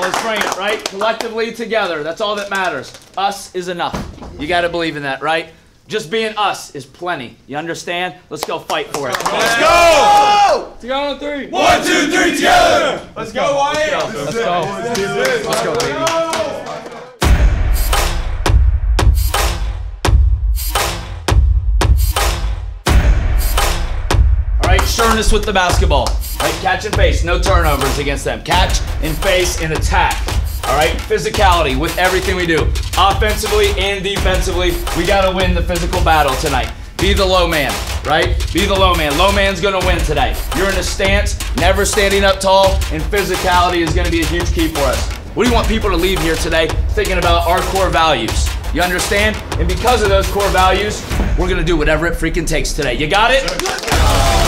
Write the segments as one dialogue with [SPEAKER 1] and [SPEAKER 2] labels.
[SPEAKER 1] on, let's bring it, right? Collectively together, that's all that matters. Us is enough. You gotta believe in that, right? Just being us is plenty. You understand? Let's go fight for it.
[SPEAKER 2] Let's go!
[SPEAKER 1] Together on three.
[SPEAKER 2] One, two, three, together! Let's go, Wyatt!
[SPEAKER 1] Let's go. Let's go, baby. All right, sureness with the basketball. Right, catch and face, no turnovers against them. Catch and face and attack. All right, physicality with everything we do. Offensively and defensively, we gotta win the physical battle tonight. Be the low man, right? Be the low man. Low man's gonna win today. You're in a stance, never standing up tall, and physicality is gonna be a huge key for us. What do you want people to leave here today thinking about our core values? You understand? And because of those core values, we're gonna do whatever it freaking takes today. You got it?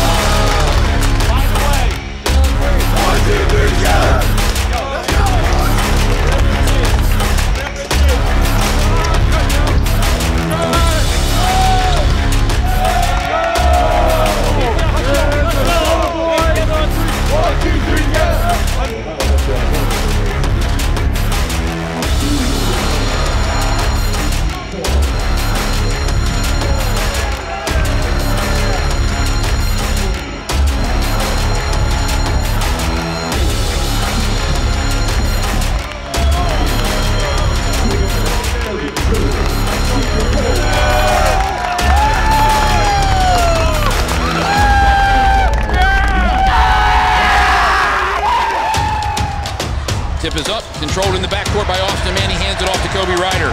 [SPEAKER 3] Tip is up, controlled in the backcourt by Austin Mann. He hands it off to Kobe Ryder.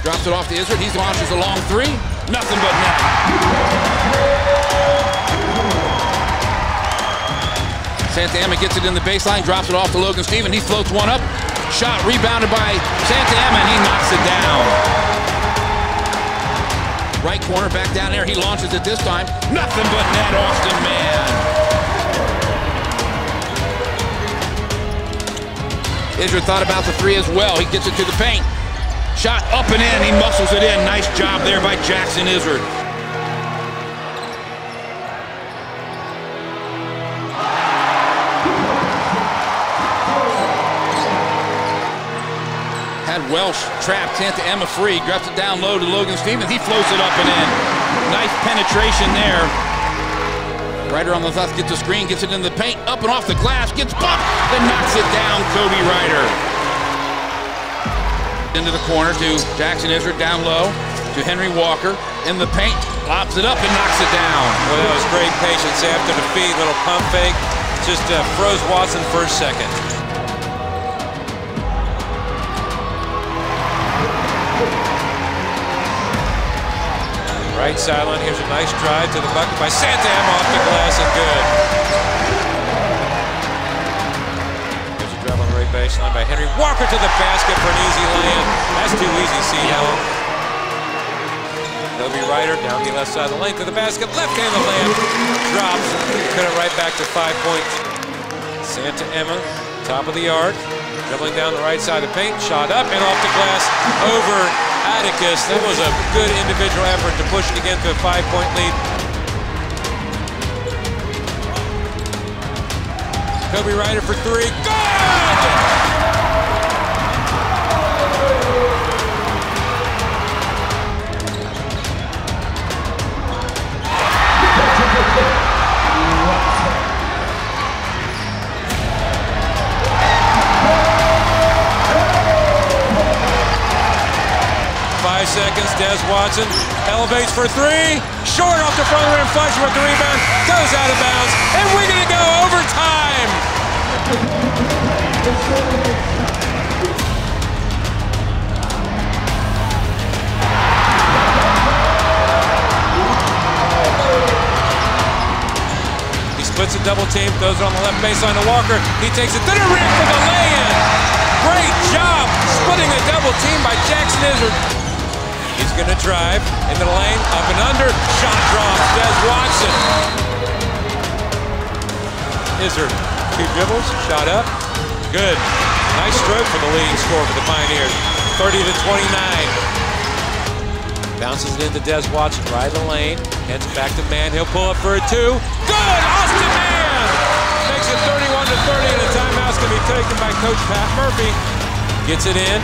[SPEAKER 3] Drops it off to Izzard. He launches a long three. Nothing but net. Santa Emma gets it in the baseline, drops it off to Logan Steven. He floats one up. Shot rebounded by Santa Emma, and he knocks it down. Right corner, back down there. He launches it this time. Nothing but net, Austin Mann. Izzard thought about the three as well. He gets it to the paint. Shot up and in. He muscles it in. Nice job there by Jackson Izzard. Had Welsh trapped Santa Emma free. Grabs it down low to Logan Stevens. He floats it up and in. Nice penetration there. Ryder on the left gets a screen, gets it in the paint, up and off the glass, gets bumped, then knocks it down, Kobe Ryder. Into the corner to Jackson Izzard down low to Henry Walker in the paint, lobs it up and knocks it down.
[SPEAKER 4] Well, that was great patience after the feed, little pump fake. Just uh, froze Watson for a second. Right sideline, here's a nice drive to the bucket by Santa Emma off the glass and good. Here's a drive on the right baseline by Henry Walker to the basket for an easy layup. That's too easy, see Helen. Kobe Ryder down the left side of the lane to the basket, left hand the layup, drops, cut it right back to five points. Santa Emma, top of the arc, dribbling down the right side of the paint, shot up and off the glass over Atticus. That was a good individual effort to push it again to a five-point lead. Kobe Ryder for three. Good! Seconds, Des Watson elevates for three. Short off the front rim, flush with the rebound, goes out of bounds, and we're gonna go overtime. He splits a double team, throws it on the left baseline to Walker. He takes it to the rim for the lay-in. Great job splitting a double team by Jackson Izzard. He's going to drive into the lane, up and under. Shot drops, Des Watson. Izzard, two dribbles, shot up. Good. Nice stroke for the leading score for the Pioneers. 30 to 29. Bounces it into Des Watson, right of the lane. Heads back to Mann. He'll pull up for a two. Good! Austin Mann makes it 31 to 30, and a timeout's going to be taken by Coach Pat Murphy. Gets it in,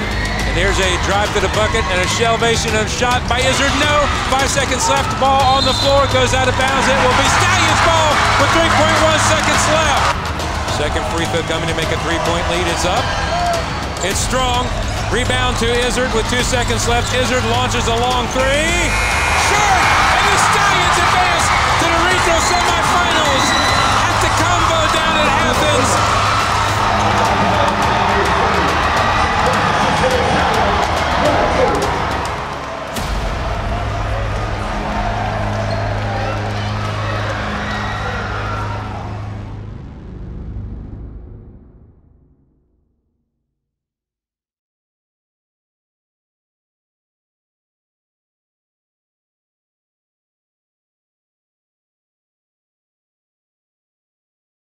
[SPEAKER 4] and here's a drive to the bucket and a shelvation and a shot by Izzard. No, five seconds left. Ball on the floor goes out of bounds. It will be Stallions ball with 3.1 seconds left. Second free throw coming to make a three-point lead. It's up. It's strong. Rebound to Izzard with two seconds left. Izzard launches a long three.